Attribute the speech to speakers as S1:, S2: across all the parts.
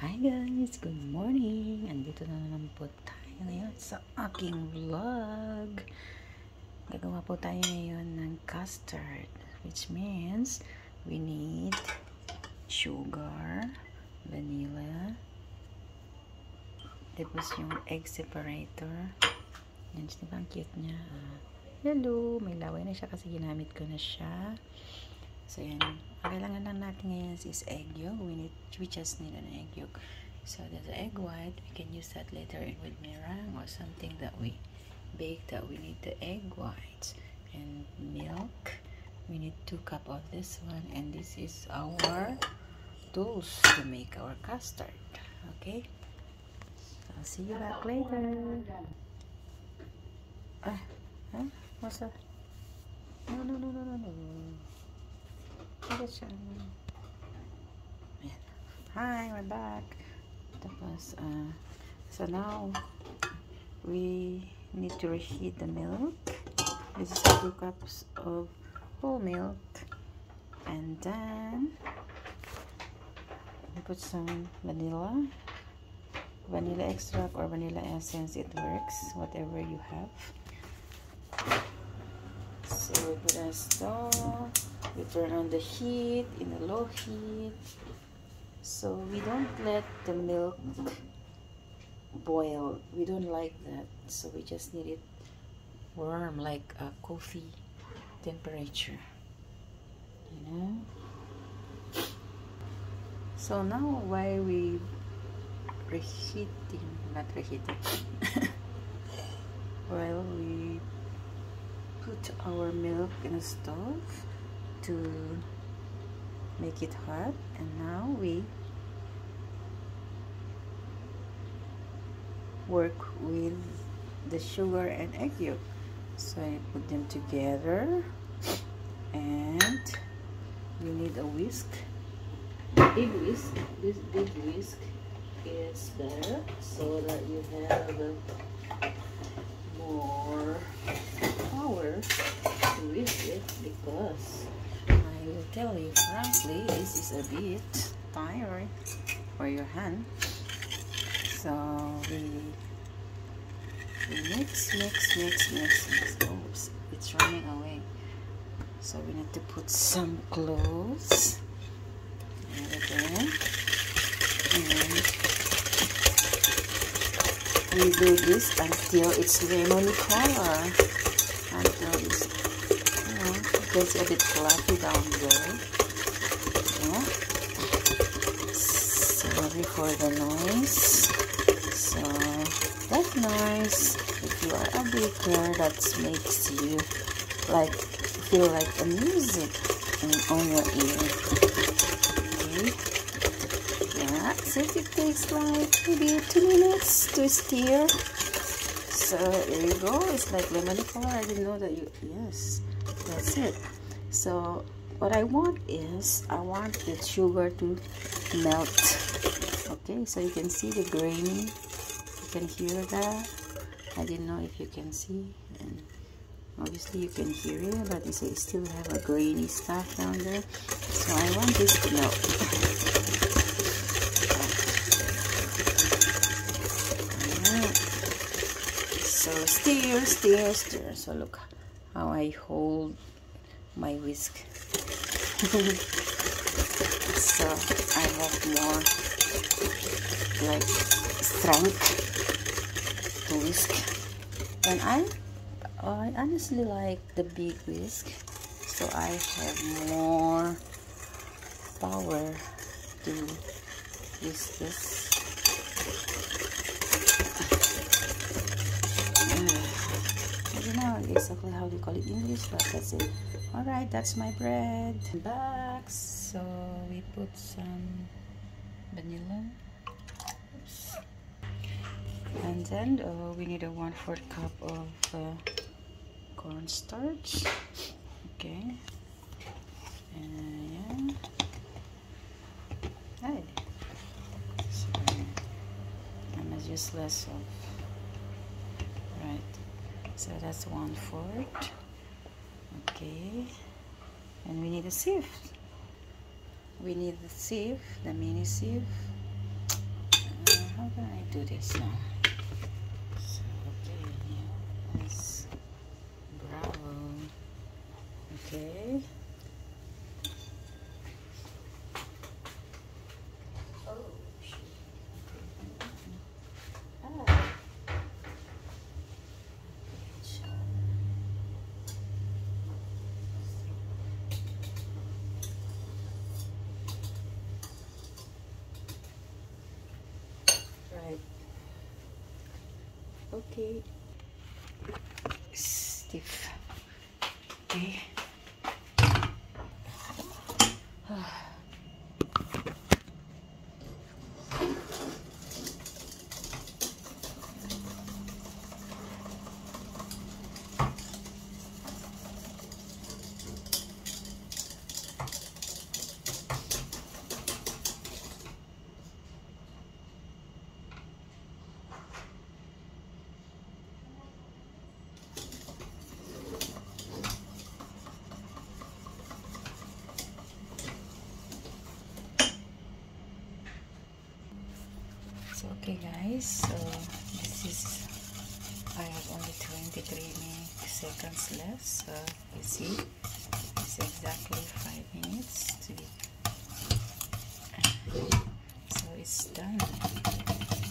S1: Hi guys! Good morning! Andito na naman po tayo ngayon sa aking vlog. Gagawa po tayo ngayon ng custard. Which means, we need sugar, vanilla, tapos yung egg separator. Yan, di ba ang cute niya? Hello! May laway na siya kasi ginamit ko na siya. So, yan. Ang kailangan lang natin ngayon is egg yolk. We need, we just need an egg yolk. So, there's egg white. We can use that later with meringue or something that we bake that we need the egg whites and milk. We need two cup of this one and this is our tools to make our custard. Okay? I'll see you back later. Ah, huh? What's that? No, no, no, no, no, no. Ayan. Hi, we're back. Tapos, uh, so now, we need to reheat the milk. This is two cups of whole milk. And then, we put some vanilla. Vanilla extract or vanilla essence, it works. Whatever you have. So, we put a stove. We turn on the heat in a low heat. So we don't let the milk boil. We don't like that. So we just need it warm like a coffee temperature. You know? So now while we reheating, not reheating, while we put our milk in the stove, to make it hot and now we work with the sugar and egg yolk. So I put them together. And you need a whisk. Big whisk this big whisk is better so that you have more power to whisk because I will tell you frankly, this is a bit tiring for your hand. So we, we mix, mix, mix, mix, mix. Oops, it's running away. So we need to put some and again. And we do this until it's lemon color. Until it's gets a bit fluffy down there. Yeah. Sorry for the noise. So that noise, if you are a baker, that makes you like feel like a music in, on your ear. Okay. Yeah. So it takes like maybe two minutes to stir. So there you go. It's like lemon color. I didn't know that you. Yes that's it so what I want is I want the sugar to melt okay so you can see the grainy you can hear that I didn't know if you can see and obviously you can hear it but you still have a grainy stuff down there so I want this to melt so stir stir stir so look how I hold my whisk. So I have more like strength to whisk. And I I honestly like the big whisk. So I have more power to whisk this exactly how they call it in English, but that's it. Alright, that's my bread. Back, so we put some vanilla. Oops. And then uh, we need a one fourth cup of uh, cornstarch. Okay. And yeah. Hey. So I'm gonna less of so that's one fourth okay and we need a sieve we need the sieve the mini sieve uh, how can I do this now? So, okay, yes, bravo. Okay. Okay. Stiff. Okay so okay guys. So this is I have only 23 seconds left. So you see it's exactly 5 minutes to be so it's done.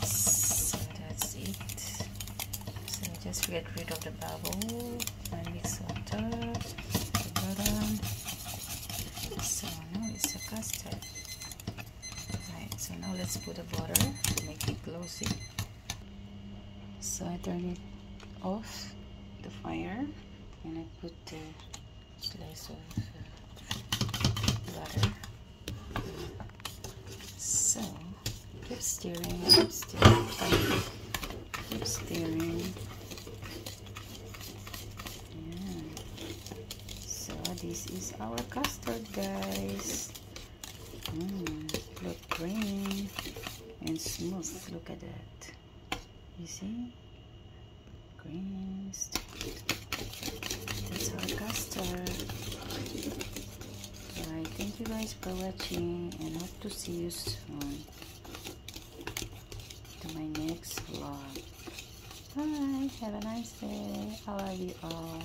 S1: So that's it. So just get rid of the bubble and mix water the bottom so now it's a custard so now let's put the butter to make it glossy. So I turn it off the fire and I put the slice of uh, butter. So keep stirring keep stirring keep stirring. Yeah. so this is our custard guys mm look green and smooth. Look at that. You see? Green that's our custard. Alright thank you guys for watching and hope to see you soon to my next vlog. Bye have a nice day. I love you all